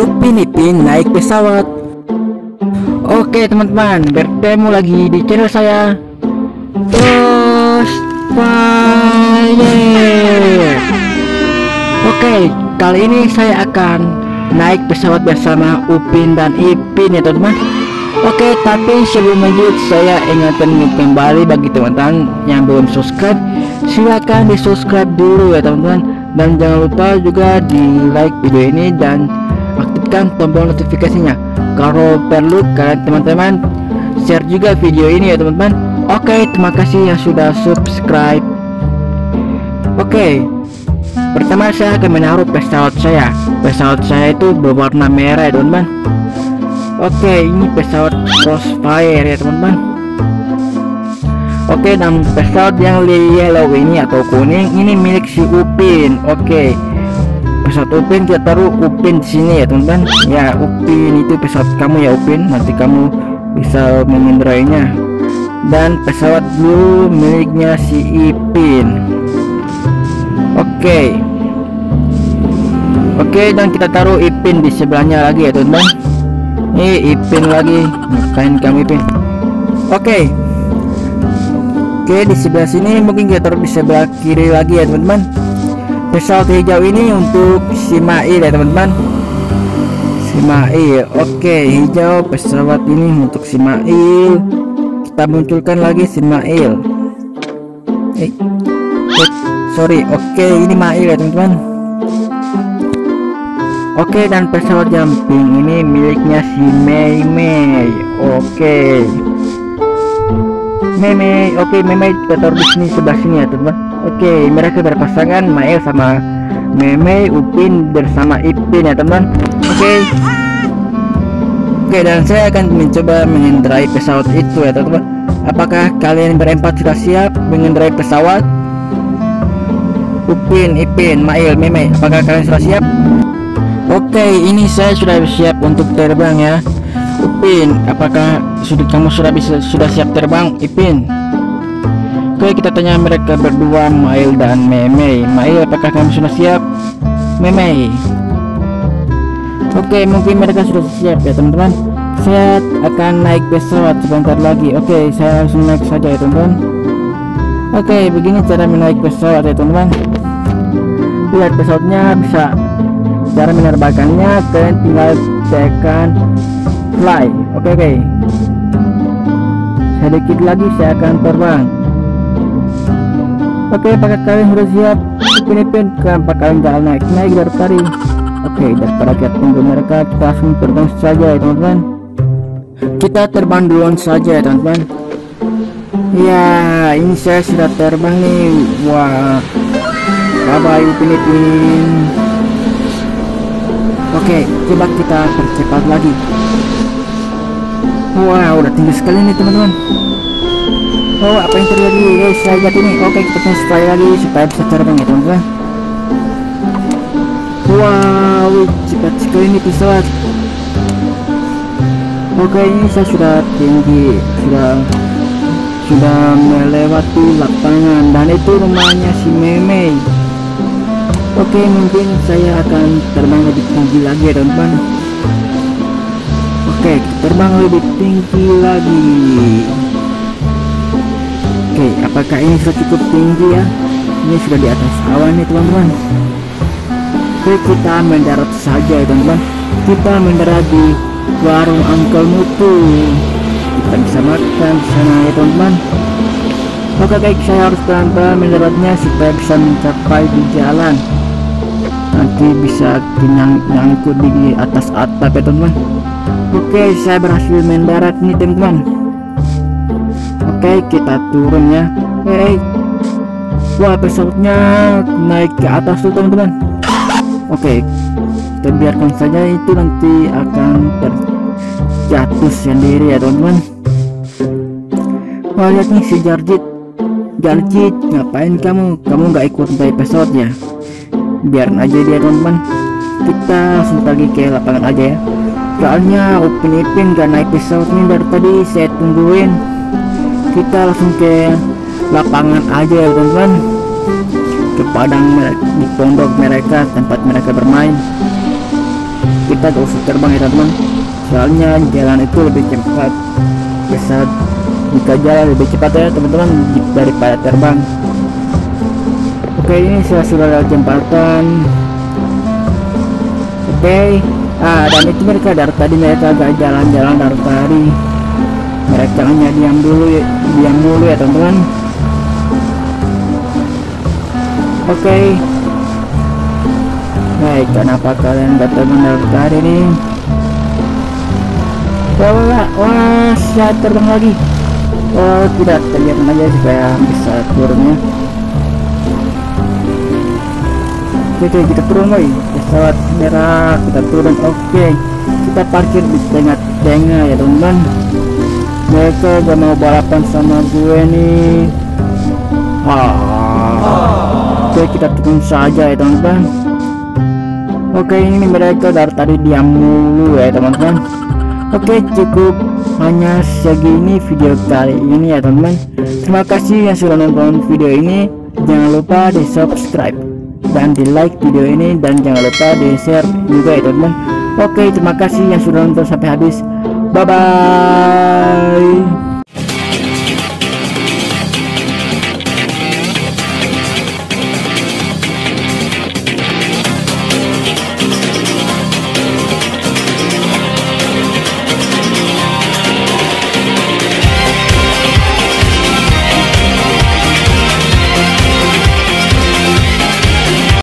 Upin Ipin naik pesawat. Oke teman-teman bertemu lagi di channel saya Terus Fire Oke kali ini saya akan naik pesawat bersama Upin dan Ipin ya teman-teman. Oke tapi sebelum lanjut saya ingatkan kembali bagi teman-teman yang belum subscribe silahkan di subscribe dulu ya teman-teman. Dan jangan lupa juga di like video ini dan aktifkan tombol notifikasinya. Kalau perlu kalian teman-teman share juga video ini ya teman-teman. Oke terima kasih yang sudah subscribe. Oke pertama saya akan menaruh pesawat saya. Pesawat saya itu berwarna merah ya teman-teman. Oke ini pesawat crossfire ya teman-teman. Oke dan pesawat yang yellow ini atau kuning ini milik si Upin. Oke pesawat Upin kita taruh Upin di sini ya teman-teman. Ya Upin itu pesawat kamu ya Upin. Nanti kamu bisa mengendarainya dan pesawat blue miliknya si Ipin. Oke. Oke dan kita taruh Ipin di sebelahnya lagi ya teman-teman. Ini Ipin lagi. Ngapain kamu Ipin? Oke. Oke di sebelah sini mungkin kita taruh di sebelah kiri lagi ya teman-teman pesawat hijau ini untuk si Mail ya teman-teman. Si Mail oke hijau pesawat ini untuk si Mail kita munculkan lagi si Mail eh, eh sorry oke ini Mail ya teman-teman. Oke dan pesawat jumping ini miliknya si Mei Mei. Oke. Meme, oke okay, Meme kita taruh di sini sebelah sini ya teman. Oke, mereka berpasangan Mael sama Meme, Upin bersama Ipin ya teman. Oke. Oke dan saya akan mencoba mengendarai pesawat itu ya teman. Apakah kalian berempat sudah siap mengendarai pesawat? Upin, Ipin, Mail, Meme, apakah kalian sudah siap? Oke, ini saya sudah siap untuk terbang ya. Upin, apakah sudah kamu sudah bisa sudah siap terbang, Ipin? Oke, kita tanya mereka berdua, Mail dan Meme. Mail, apakah kamu sudah siap? Meme. Oke, mungkin mereka sudah siap ya, teman-teman. Saya akan naik pesawat sebentar lagi. Oke, saya langsung naik saja ya, teman-teman. Oke, begini cara menaik pesawat ya, teman-teman. Lihat pesawatnya bisa cara menerbangkannya kalian tinggal tekan fly oke oke sedikit lagi saya akan terbang oke okay, apakah kalian sudah siap? Pin kenapa kalian jalan naik naik dari tadi. Oke okay, daripada kita tunggu mereka kita langsung terbang saja ya teman-teman. Kita terbang duluan saja ya teman-teman. Ya ini saya sudah terbang nih. Wah bye bye upin ipin Oke, coba kita percepat lagi. Wow, udah tinggi sekali nih teman-teman. Oh, apa yang terjadi? Guys, saya lihat ini. Oke, kita tunggu sekali lagi supaya bisa terbang ya teman-teman. Wow, cepat sekali nih pesawat. Oke, ini saya sudah tinggi, sudah sudah melewati lapangan dan itu rumahnya si Meme. Oke, mungkin saya akan terbang lebih tinggi lagi ya teman-teman. Oke, terbang lebih tinggi lagi. Oke, apakah ini sudah cukup tinggi ya? Ini sudah di atas awan nih teman-teman. Oke, kita mendarat saja ya teman-teman. Kita mendarat di warung Uncle Mutu. Kita bisa makan di sana ya teman-teman. Oke guys, saya harus pelan-pelan mendaratnya supaya bisa mencapai di jalan nanti bisa nyangkut di atas atap ya teman-teman oke saya berhasil mendarat nih teman-teman oke kita turun ya. Hey wah pesawatnya naik ke atas tuh teman-teman. Oke kita biarkan saja itu nanti akan terjatuh sendiri ya teman-teman. Wah lihat nih si Jarjit. Jarjit ngapain kamu? Kamu nggak ikut naik pesawatnya biar aja dia teman-teman. Kita langsung pergi ke lapangan aja ya. Soalnya Upin Ipin gak naik pesawat ini dari tadi saya tungguin kita langsung ke lapangan aja ya teman-teman. Ke padang di pondok mereka tempat mereka bermain. Kita gak usah terbang ya teman soalnya jalan itu lebih cepat. Bisa jika jalan lebih cepat ya teman-teman daripada terbang. Oke ini saya sudah ada jembatan. Oke. Ah dan itu mereka dari tadi mereka agak jalan-jalan dari tadi mereka hanya diam dulu ya diam dulu ya teman-teman. Oke. Baik kenapa kalian terbang dari tadi nih wah wah, wah saya terbang lagi. Oh tidak terlihat aja supaya bisa turunnya oke kita turun boy pesawat merah kita turun. Oke kita parkir di tengah-tengah ya teman-teman mereka gak mau balapan sama gue nih. Ah. oke kita turun saja ya teman-teman. Oke ini mereka dari tadi diam mulu ya teman-teman. Oke cukup hanya segini video kali ini ya teman-teman. Terima kasih yang sudah nonton video ini. Jangan lupa di subscribe dan di like video ini. Dan jangan lupa di share juga ya teman-teman. Oke terima kasih yang sudah nonton sampai habis bye bye